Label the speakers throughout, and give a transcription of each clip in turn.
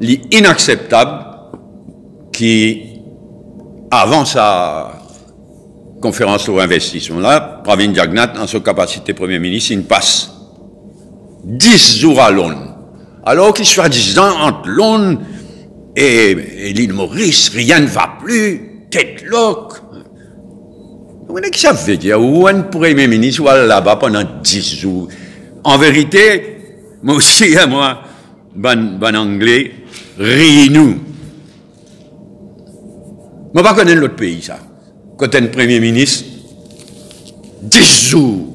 Speaker 1: inacceptable qui, avant sa conférence sur l'investissement là, Pravin Jagnat, en sa capacité Premier ministre, il passe 10 jours à Londres. Alors qu'il soit disant entre Londres et, l'île Maurice, rien ne va plus, tête loque. Qu'est-ce que ça veut dire Où un Premier ministre va là-bas pendant 10 jours En vérité, moi aussi, moi, bon, bon anglais, ris-nous. Moi, pas connaître l'autre pays, ça. Quand un Premier ministre, 10 jours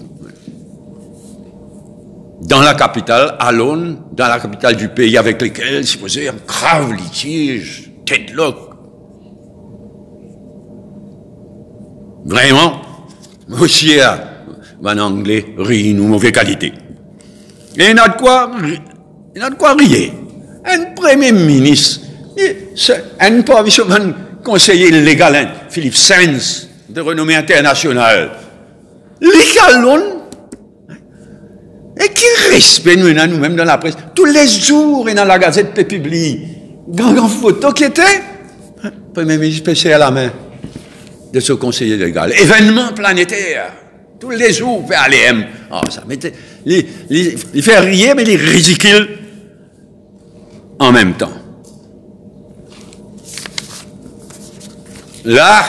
Speaker 1: dans la capitale, à Londres, dans la capitale du pays avec lequel se posait un grave litige, lock. Vraiment, aussi, en anglais, rit nous mauvaise qualité. Et il y de quoi, il a de quoi rire. Un premier ministre, un conseiller légal, hein, Philippe Sens, de renommée internationale, légal, et qui respecte nous-mêmes dans la presse. Tous les jours, et dans la gazette publie, une photo qui était, hein, Premier ministre à la main de ce conseiller légal. Événement planétaire. Tous les jours, PALM. Oh, ça m'était. Il, fait rire, mais il est ridicule en même temps. Là,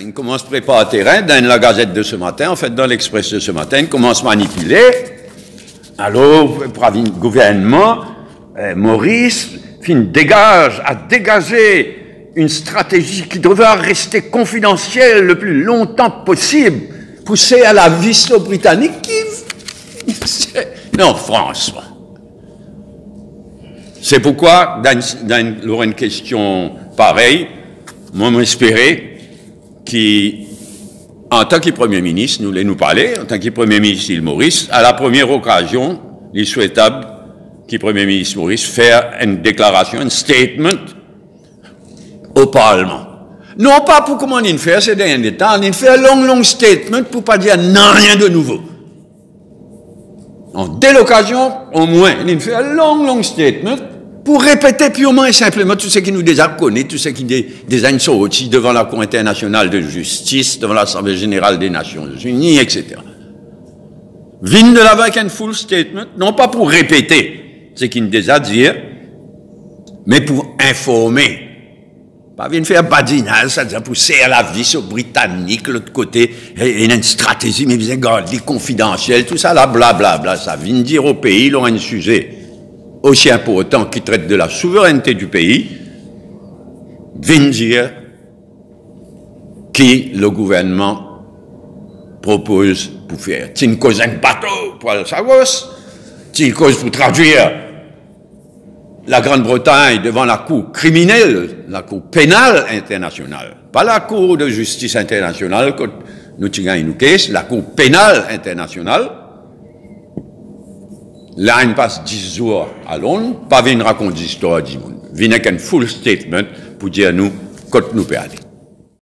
Speaker 1: il commence à préparer terrain dans la gazette de ce matin, en fait, dans l'Express de ce matin, il commence à manipuler. Alors, le gouvernement, euh, Maurice, fin, dégage, a dégagé une stratégie qui devra rester confidentielle le plus longtemps possible, poussée à la vice britannique qui... non, François. C'est pourquoi, dans, dans une question pareille, moi, m'espérais qui en tant que Premier ministre, nous allons nous parler, en tant que Premier ministre il Maurice, à la première occasion, il est souhaitable que Premier ministre Maurice fasse une déclaration, un statement au Parlement. Non pas pour comment il fait, c'est d'un temps, il fait un long, long statement pour pas dire non, rien de nouveau. Dès l'occasion, au moins, il fait un long, long statement pour répéter purement et simplement tout ce qui nous déjà tout ce qui nous sorti devant la Cour internationale de justice, devant l'Assemblée générale des Nations unies, etc. Vin de la full statement, non pas pour répéter ce qu'il nous déjà dit, mais pour informer. Pas venir faire badinage, c'est-à-dire pousser à la vie sur Britannique, l'autre côté, et, une stratégie, mais bien garder confidentiel, tout ça là, blablabla, bla, bla, ça vient dire au pays, ils ont un sujet aussi important qui traite de la souveraineté du pays, vient dire qui le gouvernement propose pour faire. C'est une cause un bateau pour le savoir, c'est une cause pour traduire la Grande-Bretagne devant la Cour criminelle, la Cour pénale internationale, pas la Cour de justice internationale, nous la Cour pénale internationale, Là, il passe 10 jours à Londres, pas venir raconter l'histoire du monde. Venir avec un full statement pour dire nous, quand nous aller.